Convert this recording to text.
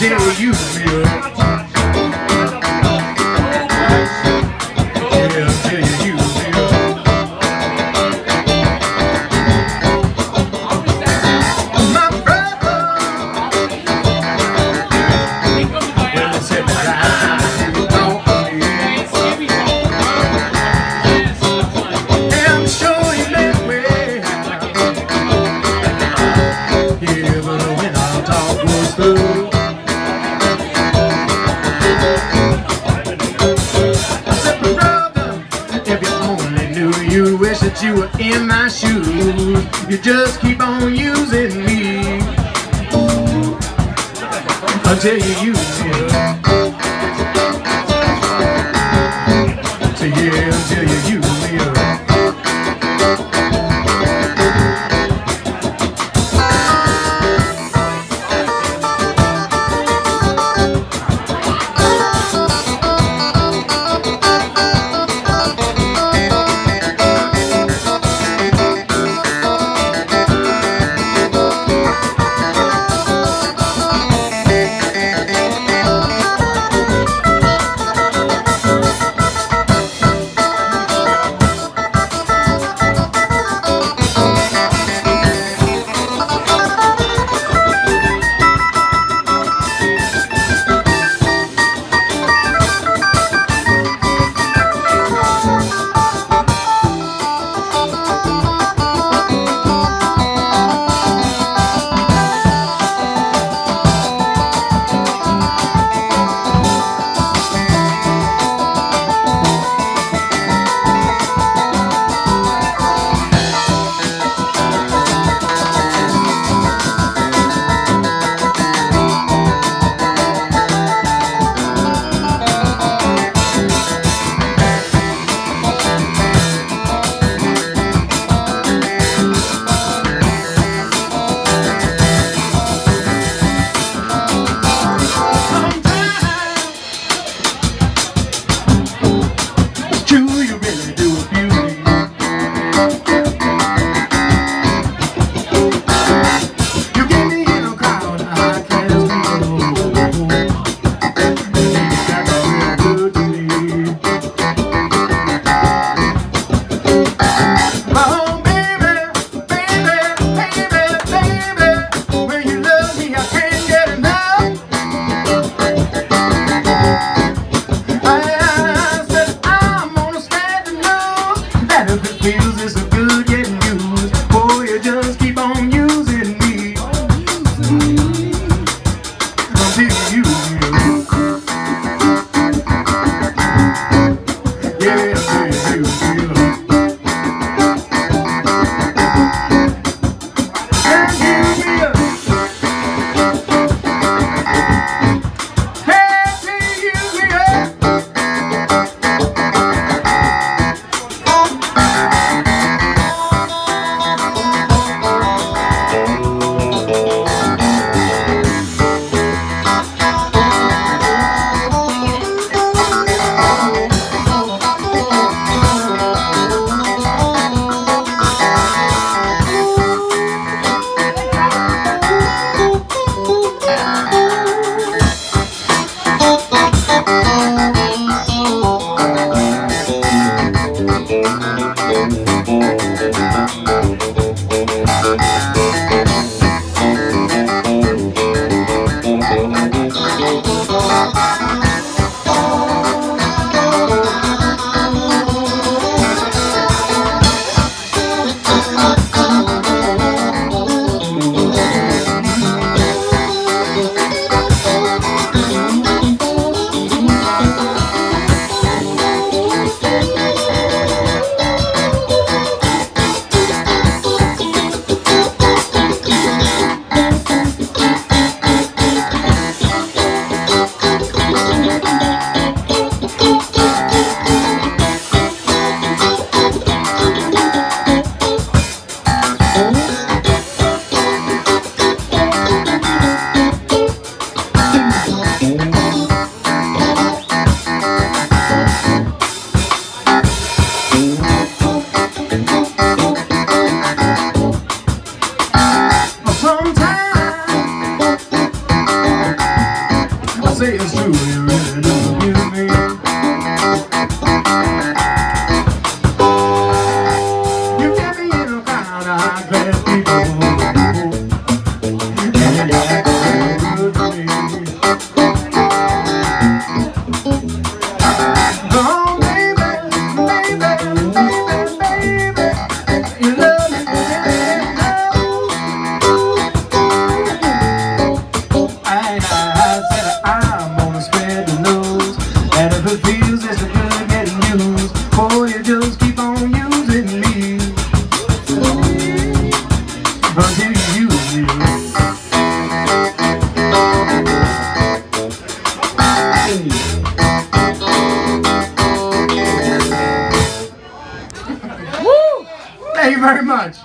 dare you feel? you wish that you were in my shoes You just keep on using me. Until you use me Say it's true, it doesn't amuse me. You got me in a crowd of high class people.